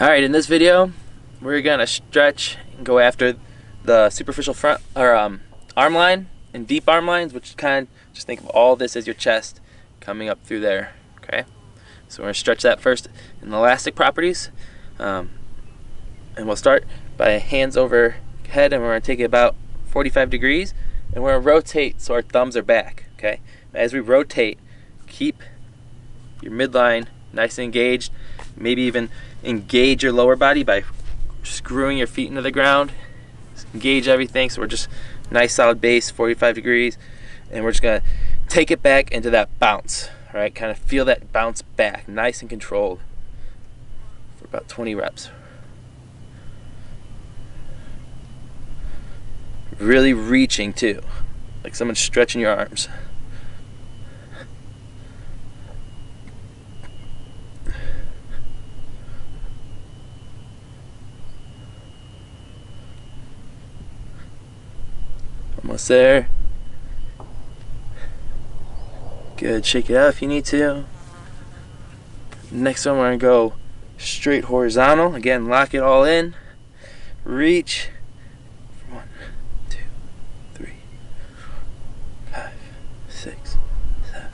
Alright, in this video, we're gonna stretch and go after the superficial front or um, arm line and deep arm lines, which kind of just think of all this as your chest coming up through there. Okay, so we're gonna stretch that first in the elastic properties, um, and we'll start by hands over head, and we're gonna take it about 45 degrees, and we're gonna rotate so our thumbs are back. Okay, as we rotate, keep your midline nice and engaged. Maybe even engage your lower body by screwing your feet into the ground. Engage everything. So we're just nice solid base, 45 degrees, and we're just gonna take it back into that bounce. All right, kind of feel that bounce back, nice and controlled, for about 20 reps. Really reaching too, like someone stretching your arms. Almost there. Good, shake it out if you need to. Next one, we're gonna go straight horizontal. Again, lock it all in. Reach. One, two, three, five, six, seven.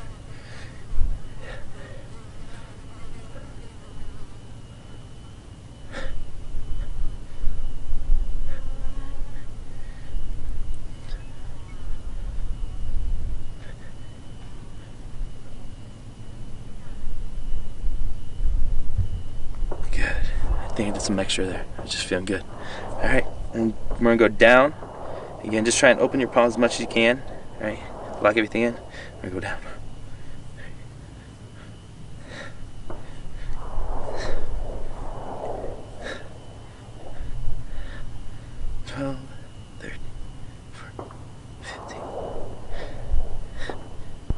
Good. I think did some extra there. I was just feeling good. All right, and we're gonna go down. Again, just try and open your palms as much as you can. All right, lock everything in. We're gonna go down.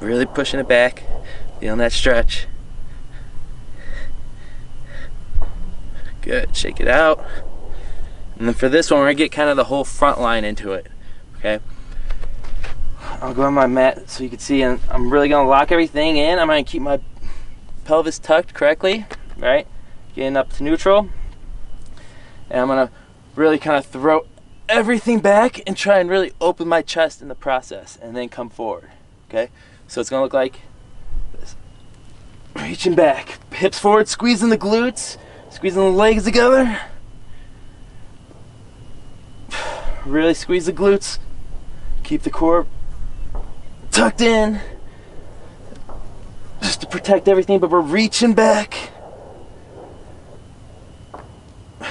Really pushing it back, feeling that stretch. Good, shake it out. And then for this one, we're gonna get kind of the whole front line into it, okay? I'll go on my mat so you can see, and I'm really gonna lock everything in. I'm gonna keep my pelvis tucked correctly, right? Getting up to neutral. And I'm gonna really kind of throw everything back and try and really open my chest in the process and then come forward, okay? So it's gonna look like this. Reaching back, hips forward, squeezing the glutes, Squeezing the legs together. Really squeeze the glutes. Keep the core tucked in. Just to protect everything, but we're reaching back.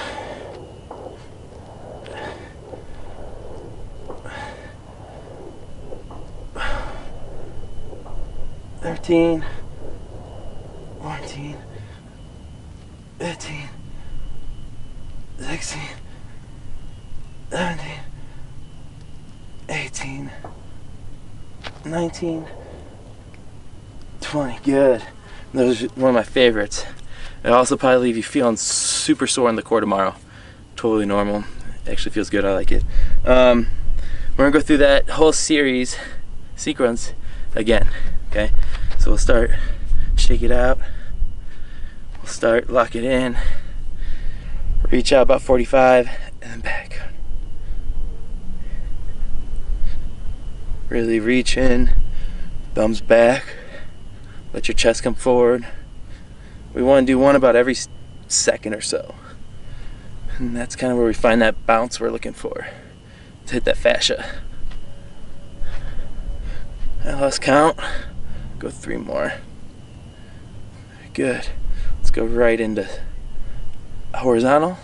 Thirteen. 19, 20. Good. Those are one of my favorites. It also probably leave you feeling super sore in the core tomorrow. Totally normal. It actually feels good. I like it. Um, we're gonna go through that whole series sequence again. Okay. So we'll start. Shake it out We'll start, lock it in, reach out about 45, and then back. Really reach in, thumbs back, let your chest come forward. We want to do one about every second or so. And that's kind of where we find that bounce we're looking for to hit that fascia. I lost count. Go three more. Good. Let's go right into horizontal.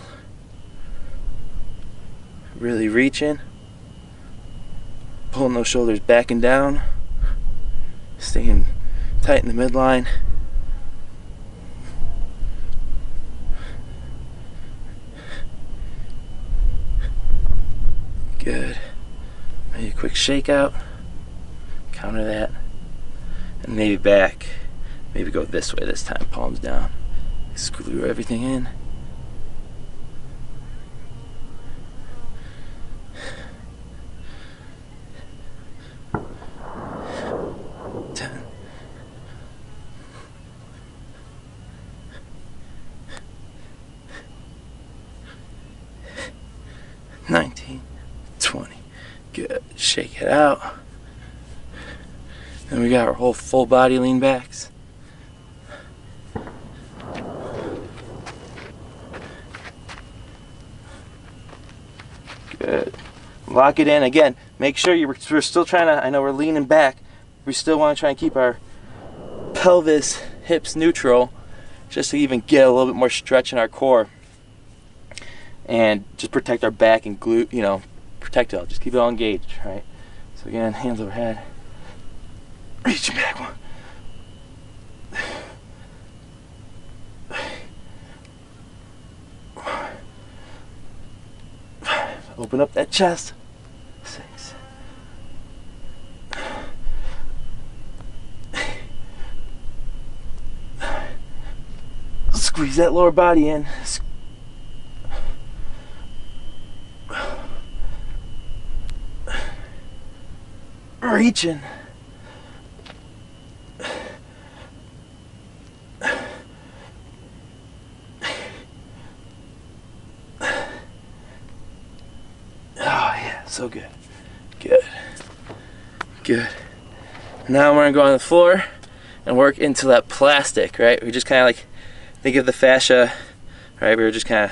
Really reaching. Pulling those shoulders back and down. Staying tight in the midline. Good. Maybe a quick shake out. Counter that. And maybe back. Maybe go this way this time, palms down. Screw everything in. 19, 20. Good. Shake it out. And we got our whole full body lean backs. Good. Lock it in again. Make sure you're we're still trying to. I know we're leaning back. We still want to try and keep our pelvis, hips neutral, just to even get a little bit more stretch in our core, and just protect our back and glute. You know, protect it all. Just keep it all engaged, right? So again, hands overhead. Reach back one. Open up that chest. Six. Squeeze that lower body in. Reaching. Oh yeah, so good. Good. Good. Now we're gonna go on the floor and work into that plastic, right? We just kind of like think of the fascia, right? We were just kind of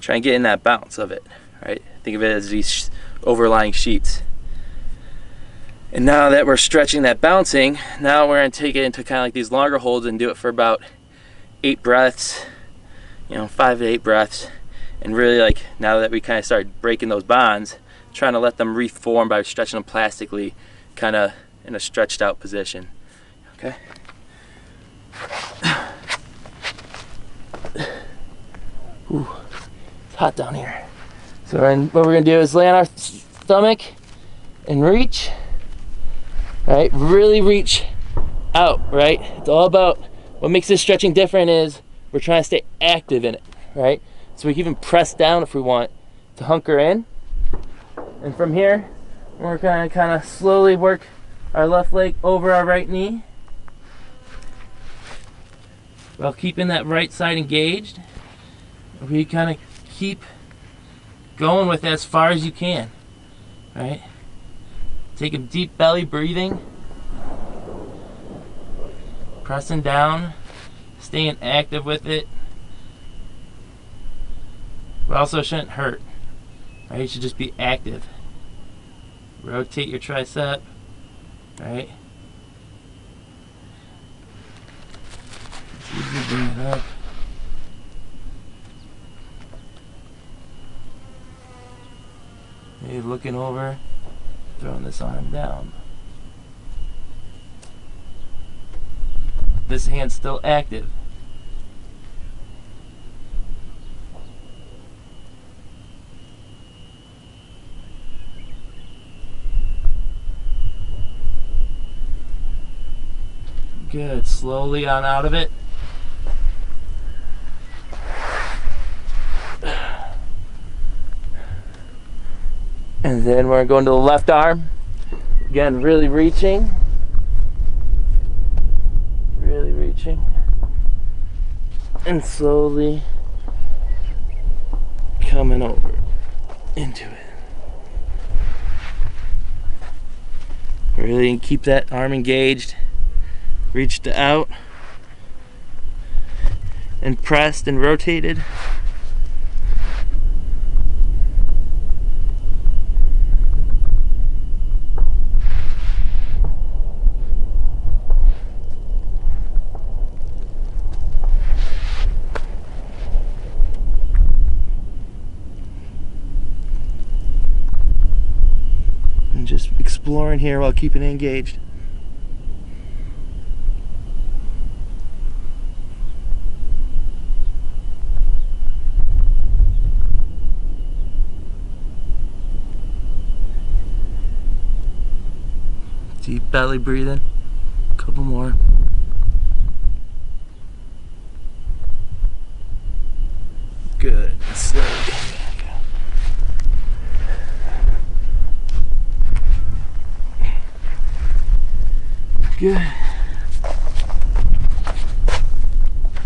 trying to get in that bounce of it, right? Think of it as these overlying sheets. And now that we're stretching that bouncing, now we're gonna take it into kind of like these longer holds and do it for about eight breaths, you know, five to eight breaths. And really like, now that we kind of start breaking those bonds, trying to let them reform by stretching them plastically, kind of in a stretched out position. Okay? Ooh, it's hot down here. So what we're gonna do is lay on our stomach and reach. Right? Really reach out, right? It's all about what makes this stretching different is we're trying to stay active in it, right? So we can even press down if we want to hunker in and from here, we're gonna kind of slowly work our left leg over our right knee while keeping that right side engaged. We kind of keep going with as far as you can, right? Take a deep belly breathing, pressing down, staying active with it. But also shouldn't hurt. Right, you should just be active. Rotate your tricep, right? Bring it up. Maybe looking over, throwing this arm down. This hand's still active. Good. Slowly on out of it. And then we're going to the left arm. Again, really reaching. Really reaching. And slowly coming over into it. Really keep that arm engaged reached out and pressed and rotated. And just exploring here while keeping engaged. Deep belly breathing. Couple more. Good. Slowly Good.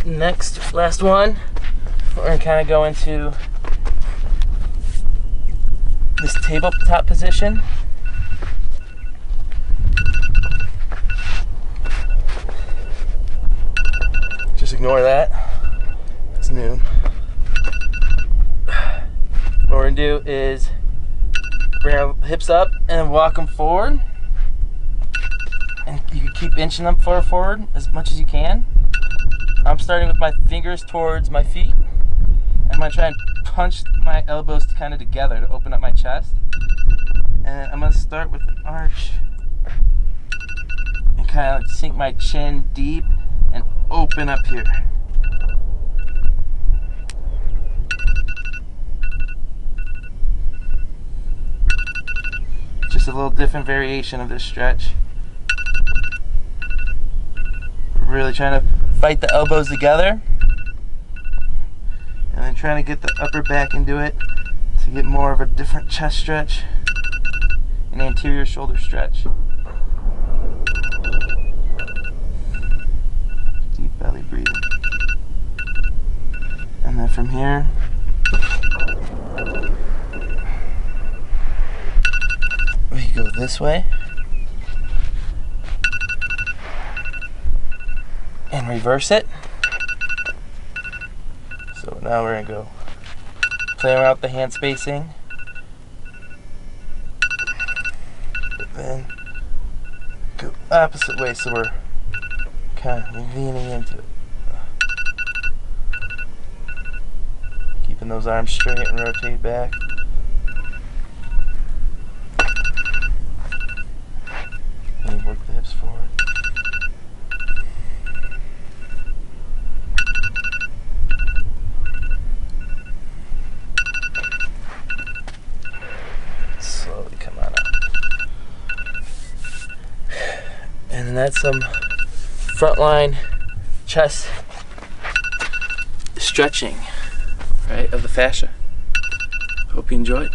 Next, last one. We're gonna kind of go into this tabletop position. Just ignore that. It's noon. What we're gonna do is bring our hips up and walk them forward. And you keep inching them far forward as much as you can. I'm starting with my fingers towards my feet. I'm gonna try and punch my elbows kind of together to open up my chest. And I'm gonna start with an arch and kind of like sink my chin deep and open up here. Just a little different variation of this stretch. Really trying to fight the elbows together. And then trying to get the upper back into it to get more of a different chest stretch and anterior shoulder stretch. Deep belly breathing. And then from here, we go this way. Reverse it. So now we're gonna go play around with the hand spacing. But Then go opposite way so we're kind of leaning into it. Keeping those arms straight and rotate back. That's some front line chest stretching, right, of the fascia. Hope you enjoyed.